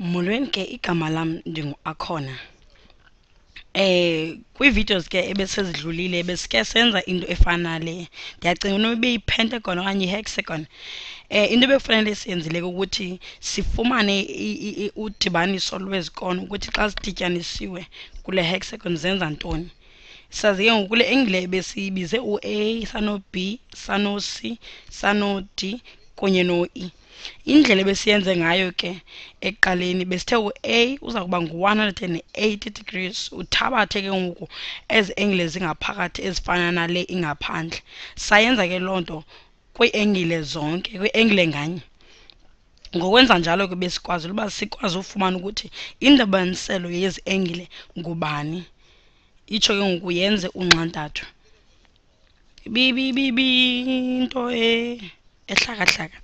molweni ke igama lam ndinguakhona. Eh kwi-videos ke ebesezidlulile besike senza into efana le. Ndiyacinga noba ibe yi-pentagon okanye i-hexagon. Eh into ebekufanele siyenzile ukuthi sifumane udibaniso lwezikono ukuthi xa zidityanisiwe kule hexagon zenza ntoni. Sazi ke ngoku kule engle besiyibize u-a sano-b sano-c sano-d kunye no-e indlela ebesiyenze ngayo ke ekuqaleni besithe u-a uza kuba ngu-180 degrees. Uthabathe ke ngoku ezi engile zingaphakathi ezifana nale ingaphandle. Sayenza ke loo nto kwii-engile zonke kwi-engile nganye. Ngokwenza njalo ke besikwazi uba sikwazi ufumana ukuthi indibaniselo yezi engile ngubani. Itsho ke ngoku yenze unxantathu. Bibibibi into ehlakahlaka.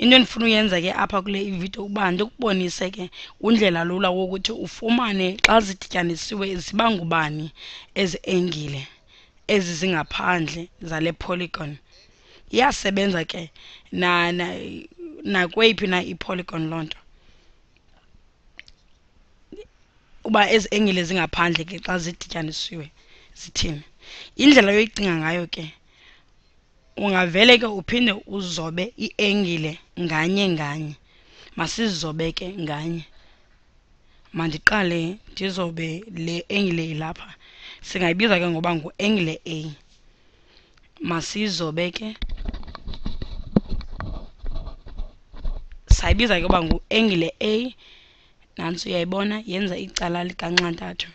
Into endifuna uyenza ke apha kule ividiyo ukuba ndikubonise ke undlela lula wokuthi ufumane xa zidityanisiwe ziba ngubani ezi engile ezi zingaphandle zale polygon. Iyasebenza ke nakweyiphi na i-polygon loo nto? Uba ezi engile zingaphandle ke xa zidityanisiwe zithini? Indlela yoyicinga ngayo ke ungavele ke uphinde uzobe iengile nganye nganye. Masizizobe ke nganye. Mandiqale ndizobe le engile ilapha. Singayibiza ke ngoba ngu-engile a. Masiyizobe ke sayibiza ke uba ngu-engile a. Nantsi uyayibona yenza icala likanxantathu.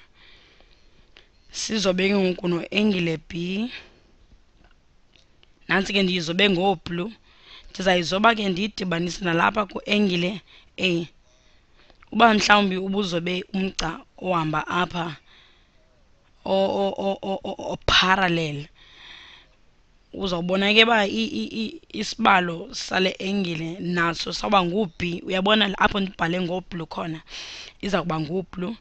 Sizobe ke ngoku no-engile b. nantsi ke ndiyizobe ngooblue ndizayizoba ke ndiyidibanise nalapha ku-engile a. Uba mhlawumbi ubuzobe umgca ohamba apha opharalel uzawubona ke uba isibalo sale engile naso sawuba ngu-b uyabona apho ndibhale ngoblue khona iza kuba ngu-blue.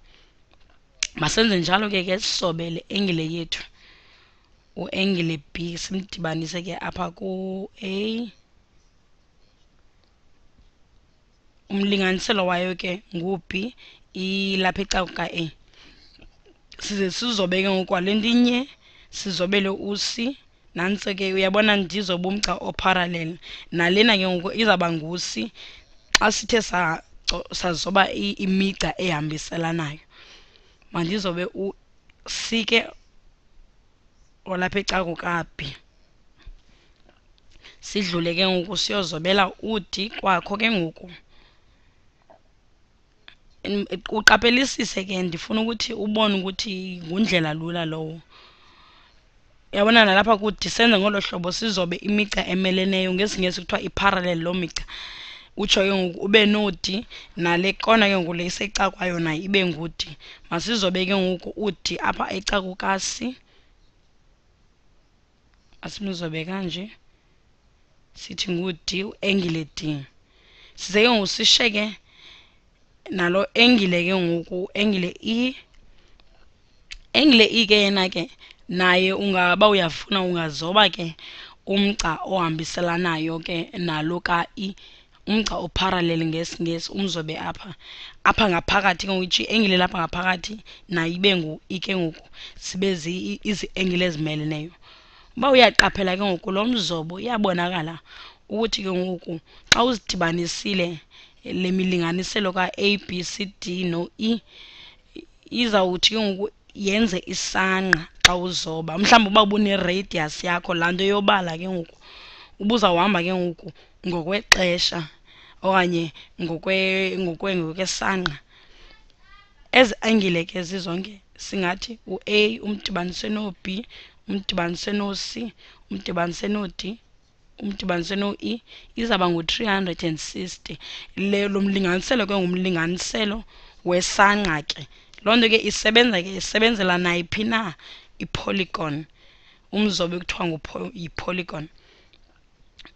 Masenze njalo ke ke sisobe le engile yethu. U-engile b simdibanise ke apha ku-a. Umlinganiselo wayo ke ngu-b ilapha ecakuka a. Size sizobe ke ngoku kwale nto inye sizobele u-c. Nantsi ke uyabona ndizobe umgca opharalel nalena ke ngoku izawuba ngu-c xa sithe sazoba imigca ehambiselanayo mandizobe u-c ke olapha ecakuka b sidlule ke ngoku siyozobela ud kwakho ke ngoku. Uqaphelisise ke ndifuna ukuthi ubone ukuthi ngundlela lula lowo. Uyabona nalapha kude senze ngolo hlobo sizobe imigca emeleneyo ngesingesi kuthiwa i-parallel loo migca utsho ke ngoku ube no-d nale kona ke ngoku le isecakwayo nayo ibe ngu-d masizobe ke ngoku ud apha ecakukasi asimzobe kanje sithi ngu-d u-engile d. Size ke ngoku sishiyeke nalo engile ke ngoku engile e. Engile e ke yena ke naye ungaba uyafuna ungazoba ke umgca ohambiselanayo ke nalo ka-e. Umgca opharalel ngesingesi umzobe apha apha ngaphakathi ke ngoku itsho iengile lapha ngaphakathi nayo ibe ngu-e ke ngoku. Zibe izi-engile ezimeleneyo. Uba uyaqaphela ke ngoku lo mzobo iyabonakala ukuthi ke ngoku xa uzidibanisile le milinganiselo ka-a b c d no-e izawuthi ke ngoku yenze isangqa xa uzoba. Mhlawumbi uba ubuneradius yakho laa nto yobala ke ngoku ubuzawuhamba ke ngoku ngokwexesha okanye ngokwesangqa. Ezi angile ke zizonke singathi u-a umdibanise no-b umdibanise no-c umdibanise no-d umdibanise no-e izawuba ngu-360 le lo mlinganiselo ke ngumlinganiselo wesangqa ke loo nto ke isebenza ke isebenzela nayiphi na i-polygon. Umzobe kuthiwa yi-polygon.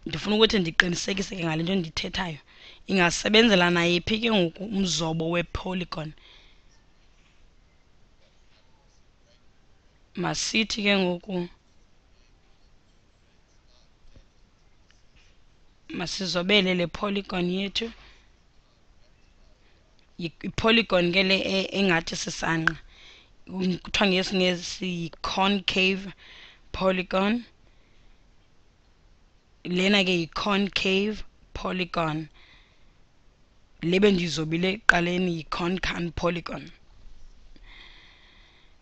Ndifuna ukuthi ndiqinisekise ke ngale nto ndiyithethayo ingasebenzela nayiphi ke ngoku umzobo we-polygon. Masithi ke ngoku masizobele le polygon yethu. Yi- i-polygon ke le e- engathi sisanqa. Um, kuthiwa ngesingesi yi-concave polygon. Lena ke yi-concave polygon. Le bendiyizobile ekuqaleni yi-concave polygon. In-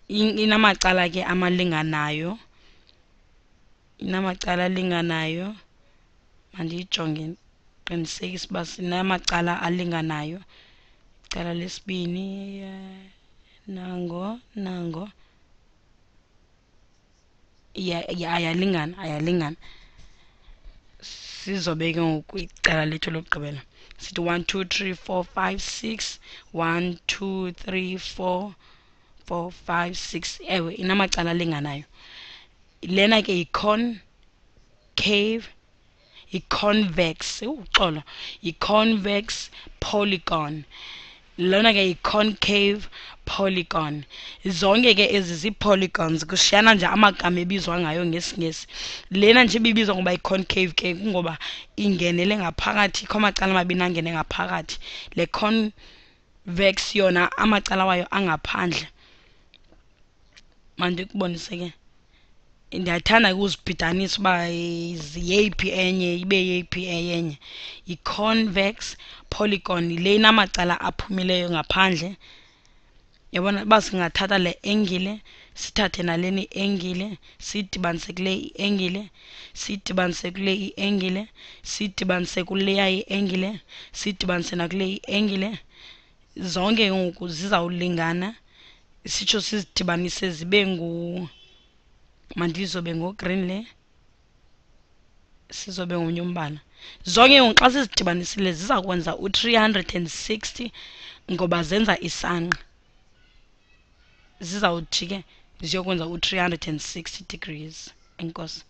inamacala ke amalinganayo. Inamacala alinganayo. Mandiyijonge qinisekisa uba sinamacala alinganayo. Icala lesibini eh, nango nango. Ya- ya- ayalingana ayalingana. Sizobe ke ngoku icala lethu lokugqibela. Sithi 1 2 3 4 5 6 1 2 3 4 4 5 6 ewe inamacala alinganayo. Lena ke yi-concave yi-convex uxolo yi-convex polygon. Lona ke yi-concave polygon. Zonke ke ezi zii-polygons kushiyana nje amagama ebizwa ngayo ngesingesi. Lena nje ibibizwa ngoba yi-concave ke kungoba ingenele ngaphakathi kho amacala amabini angene ngaphakathi. Le convex yona amacala wayo angaphandle. Mandikubonise ke ndiyathanda ke uzibhidanisa uba yeyiphi enye ibe yeyiphi eyenye yi-convex polygon le inamacala aphumileyo ngaphandle. Yabona uba singathatha le engile sithathe naleni engile siyidibanise kule iengile siyidibanise kule iengile siyidibanise kuleya iengile siyidibanise nakule iengile zonke ke ngoku zizawulingana. Sitsho sizidibanise zibe ngu mandizobe ngo-green le sizobe ngomnye umbala zonke ke ngoku xa sizidibanisile ziza kwenza u-360 ngoba zenza isangqa zizawuthi ke ziyokwenza u-360 degrees. Enkosi.